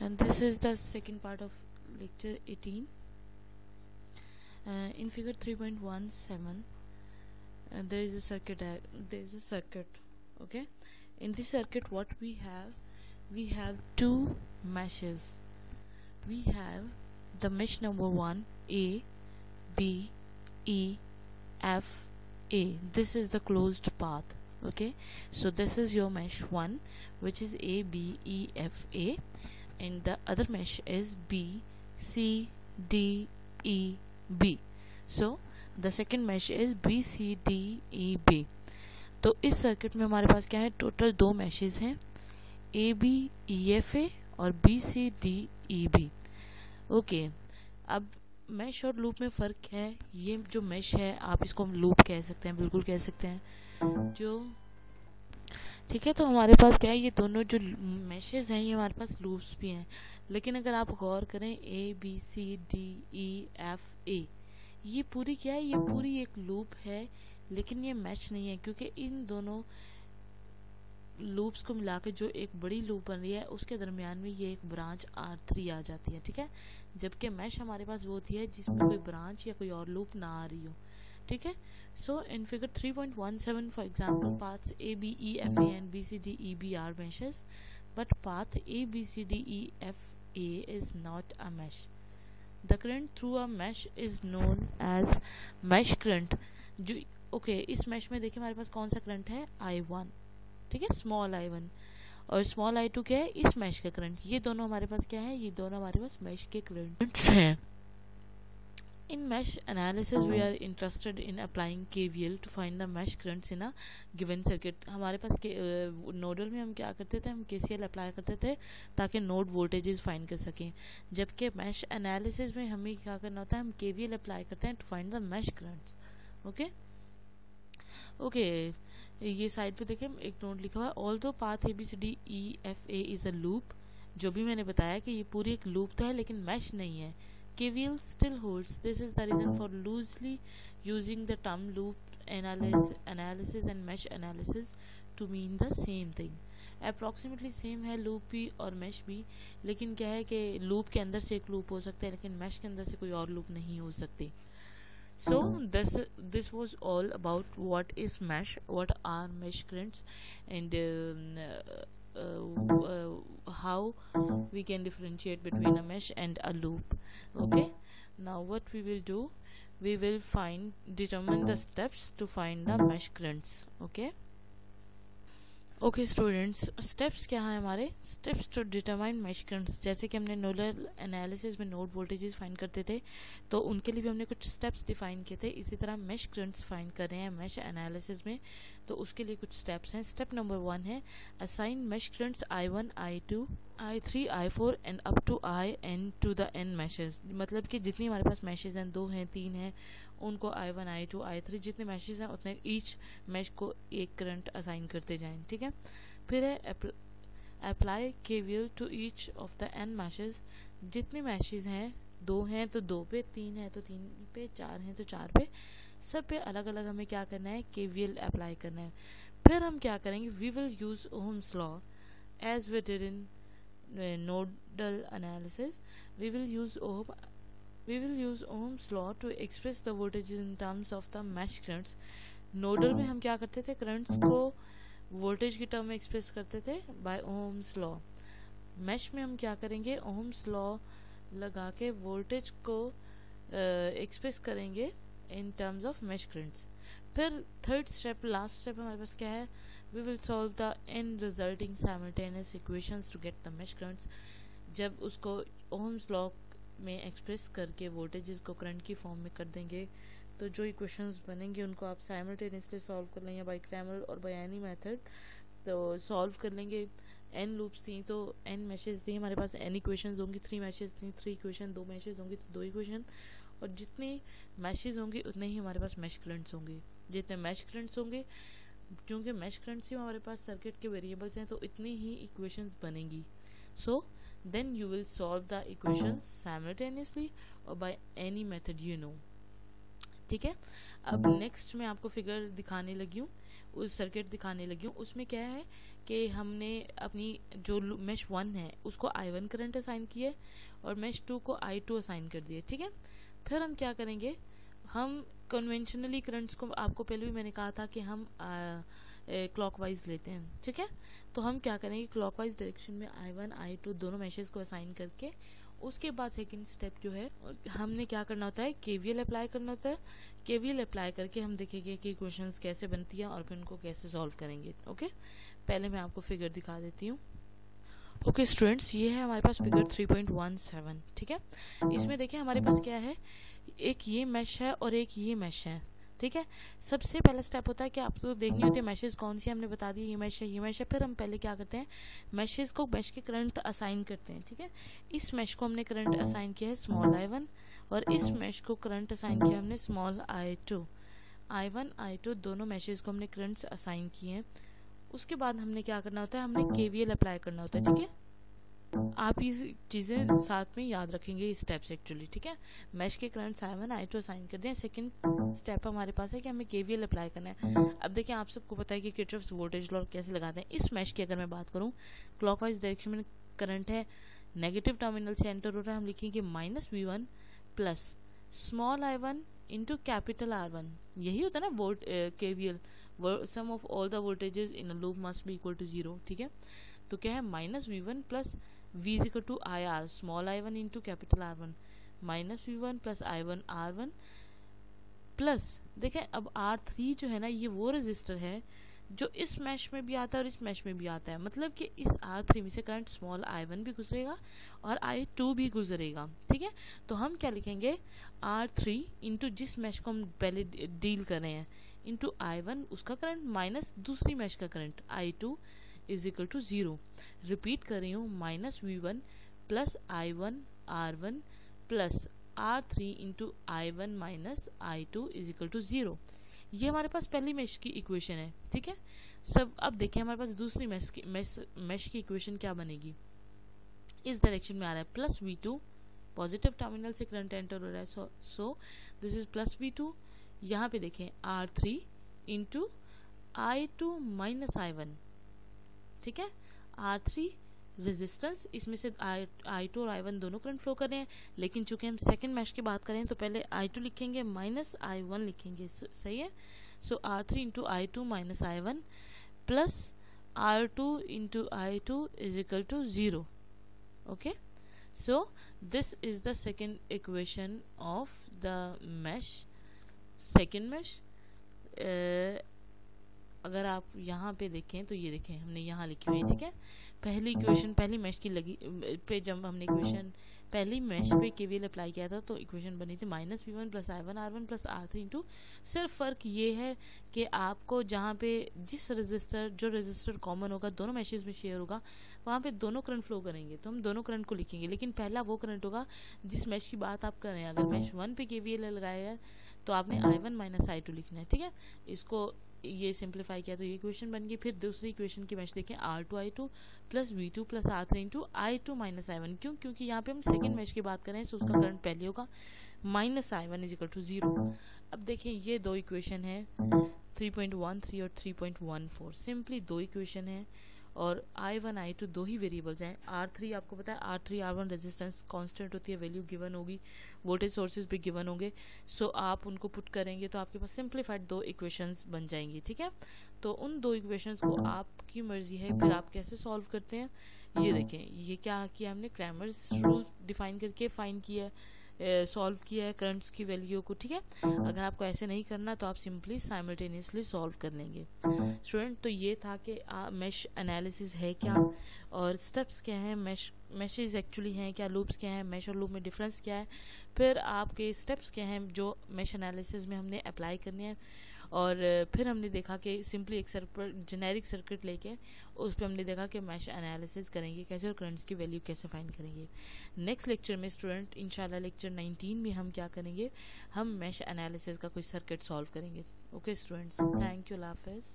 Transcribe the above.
and this is the second part of lecture 18 uh, in figure 3.17 uh, there is a circuit uh, there is a circuit okay? In this circuit what we have we have two meshes. We have the mesh number 1 a b e f a. This is the closed path okay? So this is your mesh 1 which is a b e f a and the other mesh is B, C, D E B. So, the second mesh is B, C, D E B. तो इस circuit में हमारे पास क्या है? Total दो meshes हैं। ए B E F A और B C D E B okay अब मैश और लूप में फ़र्क है। ये जो मैश है, आप इसको हम लूप कह सकते हैं, बिल्कुल कह सकते हैं। जो ठीक है तो हमारे पास क्या है, ये दोनों जो मैशेज हैं, ये हमारे पास लूप्स भी हैं। लेकिन अगर आप गौर करें A B C D E F A ये पूरी क्या है, ये पूरी एक लूप है, लेकिन ये मैच नहीं है, क्योंकि इन दोनों लूप्स को मिला के जो एक बड़ी लूप बन रही है, उसके दरमियान में ये एक ब्रांच आर थ्री आ जाती है, ठीक है? जबकि मैश हमारे पास वो होती है जिसमें कोई ब्रांच या कोई और लूप ना आ रही हो। ठीक है? So in figure 3.17 for example paths A B E F A and B C D E B are meshes but path A B C D E F A is not a mesh. The current through a mesh is known as mesh current. जो okay okay, इस mesh में देखिए हमारे पास कौन सा current है? आई one ठीक है? स्मॉल आई वन और स्मॉल आई टू क्या है? इस मैश का करंट ये दोनों हमारे पास क्या है? ये दोनों हमारे पास मैश के करंट्स हैं। Mesh analysis, we are interested in applying KVL to find the mesh currents in a given circuit. हमारे पास नोडल में हम क्या करते थे? हम KCL अप्लाई करते थे ताकि नोड वोल्टेजेस फाइंड कर सकें। जबकि मैश एनालिसिस में हमें क्या करना होता है? हम KVL अप्लाई करते हैं to find the mesh currents okay okay ये साइड पे देखें एक नोट लिखा हुआ है। ऑल दो path A B C D E F A is a loop जो भी मैंने बताया कि ये पूरी एक लूप तो है लेकिन मैश नहीं है। KVL still holds. This is the reason for loosely using the term loop analysis, analysis and mesh analysis to mean the same thing. Approximately same है लूप भी और मैश भी लेकिन क्या है कि लूप के अंदर से एक लूप हो सकता है लेकिन मैश के अंदर से कोई और लूप नहीं हो सकती so this this was all about what is mesh what are mesh currents and um, uh, uh, how we can differentiate between a mesh and a loop. Okay? Now what we will do we will find determine the steps to find the mesh currents okay okay students steps क्या हैं हमारे? Steps to determine mesh currents जैसे कि हमने nodal analysis में node voltages find करते थे तो उनके लिए भी हमने कुछ स्टेप्स डिफाइन किए थे। इसी तरह मैश करंट्स फाइंड कर रहे हैं मैश एनालिसिस में तो उसके लिए कुछ स्टेप्स हैं। स्टेप नंबर वन है assign mesh currents I one I two I three I four and up to I N to the N meshes मतलब कि जितनी हमारे पास मैशेज हैं, दो हैं, तीन हैं उनको I one I two I three जितने मैशेज हैं, उतने ईच मैश को एक करंट असाइन करते जाएँ, ठीक है? फिर है apply KVL to each of the N meshes जितने मैशेज हैं, दो हैं तो दो पे, तीन है तो तीन पे, चार हैं तो चार पे। सब पे अलग अलग हमें क्या करना है? के वी एल अप्लाई करना है। फिर हम क्या करेंगे? We will use Ohm's law as we in nodal analysis we will use ohm we will use ohm's law to express the voltages in terms of the mesh currents. Nodal में हम क्या करते थे? करंट्स को voltage की term में express करते थे बाय ओम्स लॉ मैश में हम क्या करेंगे? ओम्स लॉ लगा के वोल्टेज को एक्सप्रेस uh, करेंगे in terms of mesh currents फिर थर्ड स्टेप लास्ट स्टेप हमारे पास क्या है? We will solve the n resulting simultaneous equations to get the mesh currents जब उसको ओम्स लॉ में एक्सप्रेस करके वोल्टेजेस को करंट की फॉर्म में कर देंगे। तो जो इक्वेशंस बनेंगे, उनको आप साइमल्टेनियसली सॉल्व कर लेंगे बाई क्रैमल और बाई एनी मेथड तो सॉल्व कर लेंगे। एन लूप्स थी तो एन मैशेज थी। हमारे पास एन इक्वेशन होंगी थ्री मैशेज थी। थ्री इक्वेशन दो मैशेज होंगी तो दो इक्वेशन और जितने मैशेज होंगे, उतने ही हमारे पास मैश करंट्स होंगे। जितने मैश करंट्स होंगे, क्योंकि मैश करंट्स ही हमारे पास सर्किट के वेरिएबल्स हैं तो इतनी ही इक्वेशंस बनेंगी। So then you will solve the equation simultaneously और by any method you know ठीक है? अब नेक्स्ट मैं आपको फिगर दिखाने लगी हूँ, उस सर्किट दिखाने लगी हूँ। उसमें क्या है कि हमने अपनी जो मैश वन है, उसको आई वन करंट असाइन किया और मैश टू को आई टू असाइन कर दिए ठीक है? फिर हम क्या करेंगे? हम कन्वेंशनली करंट्स को, आपको पहले भी मैंने कहा था कि हम क्लॉकवाइज लेते हैं, ठीक है? तो हम क्या करेंगे क्लॉकवाइज डायरेक्शन में आई वन आई टू दोनों मैशेज को असाइन करके उसके बाद सेकंड स्टेप जो है हमने क्या करना होता है? केवीएल अप्लाई करना होता है। केवीएल अप्लाई करके हम देखेंगे कि क्वेश्चंस कैसे बनती है और फिर उनको कैसे सॉल्व करेंगे ओके पहले मैं आपको फिगर दिखा देती हूँ। ओके स्टूडेंट्स ये है हमारे पास फिगर 3.17 ठीक है? इसमें देखिए हमारे पास क्या है? एक ये मैश है और एक ये मैश है। ठीक है? सबसे पहला स्टेप होता है कि आपको तो देखनी होती है मैशेज कौन सी हमने बता दी ये मैश है, ये मैश है, फिर हम पहले क्या करते हैं? मैशेज को मैश के करंट असाइन करते हैं, ठीक है? इस मैश को हमने करंट असाइन किया है स्मॉल आई वन और इस मैश को करंट असाइन किया हमने small I two I one I two दोनों मैशेज को हमने करंट असाइन किए हैं। उसके बाद हमने क्या करना होता है? हमने केवीएल अप्लाई करना होता है, ठीक है? आप ये चीज़ें साथ में याद रखेंगे इस स्टेप्स एक्चुअली ठीक है? मैश के करंट साइवन आई टू साइन कर दें। सेकंड स्टेप हमारे पास है कि हमें केवीएल अप्लाई करना है। अब देखिए, आप सबको पता है कि किटरफ्स वोल्टेज लॉ कैसे लगाते हैं इस मैश की अगर मैं बात करूँ क्लॉकवाइज डायरेक्शन में करंट है नेगेटिव टर्मिनल से एंटर हो रहा है, हम लिखेंगे minus V one plus small I one into capital R one यही होता है ना वोल्ट के V L sum of all the voltages in loop must be equal to zero ठीक है? तो क्या है? Minus V one plus two I R small I one into capital R one minus V one plus I plus देखें, अब are three जो है ना, ये वो रजिस्टर है जो इस मैश में भी आता है और इस मैश में भी आता है। मतलब कि इस आर थ्री में से करंट स्मॉल आई वन भी गुजरेगा और आई टू भी गुजरेगा, ठीक है? तो हम क्या लिखेंगे? आर थ्री इंटू जिस मैश को हम पहले डील कर रहे हैं इंटू आई वन उसका करंट माइनस दूसरी मैश का current I two is equal to zero repeat कर रही हूँ minus V one plus I one R one plus R three into I one minus I two is equal to zero ये हमारे पास पहली mash की equation है, ठीक है? सब, अब देखें हमारे पास दूसरी मैश की मैश मैश की इक्वेशन क्या बनेगी? इस डायरेक्शन में आ रहा है plus V two positive terminal से करंट एंटर हो रहा है so so this is plus V two यहाँ पे देखें R three into I two minus I one ठीक है? आर थ्री रेजिस्टेंस इसमें से आई टू और आई वन दोनों करंट फ्लो कर रहे हैं। लेकिन चूँकि हम सेकंड मैश की बात करें तो पहले आई टू लिखेंगे माइनस आई वन लिखेंगे। सही है? So R three into I two minus I one plus R two into I two is equal to zero okay this is the second equation of the mesh second mesh uh, अगर आप यहाँ पे देखें तो ये देखें, हमने यहाँ लिखी हुई है, ठीक है? पहली इक्वेशन पहली मैश की लगी, पे जब हमने इक्वेशन पहली मैश पे केवीएल अप्लाई किया था तो इक्वेशन बनी थी minus V one plus I one R one plus R three into सिर्फ़ फ़र्क ये है कि आपको जहाँ पे जिस रजिस्टर जो रजिस्टर कॉमन होगा, दोनों मैशेज में शेयर होगा, वहाँ पे दोनों करंट फ्लो करेंगे तो हम दोनों करंट को लिखेंगे। लेकिन पहला वो करंट होगा, जिस मैश की बात आप कर रहे हैं, अगर मैश वन पे के वी लगाया तो आपने I one minus I two लिखना है, ठीक है? इसको ये सिंप्लीफाई किया तो ये इक्वेशन बन गई। फिर दूसरी इक्वेशन की मैच देखें R two I two plus V two plus R three into I two minus I one क्यों? क्योंकि यहाँ पे हम सेकंड मैच की बात करें तो उसका करंट पहले होगा। Minus I one equal to zero अब देखें, ये दो इक्वेशन है थ्री पॉइंट वन थ्री और three point one four simply दो इक्वेशन है। और आई वन आई टू दो ही वेरिएबल्स हैं। आर थ्री आपको पता है R three R one resistance constant होती है वैल्यू गिवन होगी वोल्टेज सोर्सेज भी गिवन होंगे। सो so, आप उनको पुट करेंगे तो आपके पास सिंप्लीफाइड दो इक्वेशंस बन जाएँगी ठीक है? तो उन दो इक्वेशंस को आपकी मर्ज़ी है फिर आप कैसे सॉल्व करते हैं? ये देखें ये क्या किया हमने? क्रैमर्स रूल डिफाइन करके फाइन किया है। सॉल्व किया है करंट्स की वैल्यू को, ठीक है? अगर आपको ऐसे नहीं करना तो आप सिंपली साइमल्टेनियसली सॉल्व कर लेंगे। स्टूडेंट तो ये था कि मैश एनालिसिस है क्या? और स्टेप्स क्या हैं? मैश मैशेज एक्चुअली हैं क्या? लूप्स क्या हैं? मैश और लूप में डिफरेंस क्या है? फिर आपके स्टेप्स क्या हैं जो मैश एनालिसिस में हमने अप्लाई करनी हैं? और फिर हमने देखा कि सिंपली एक सर्किट जेनेरिक सर्किट लेके उस पर हमने देखा कि मैश एनालिसिस करेंगे कैसे और करंट्स की वैल्यू कैसे फाइंड करेंगे। नेक्स्ट लेक्चर में स्टूडेंट इंशाल्लाह लेक्चर 19 में हम क्या करेंगे? हम मैश एनालिसिस का कोई सर्किट सॉल्व करेंगे। ओके स्टूडेंट्स थैंक यू हाफिज़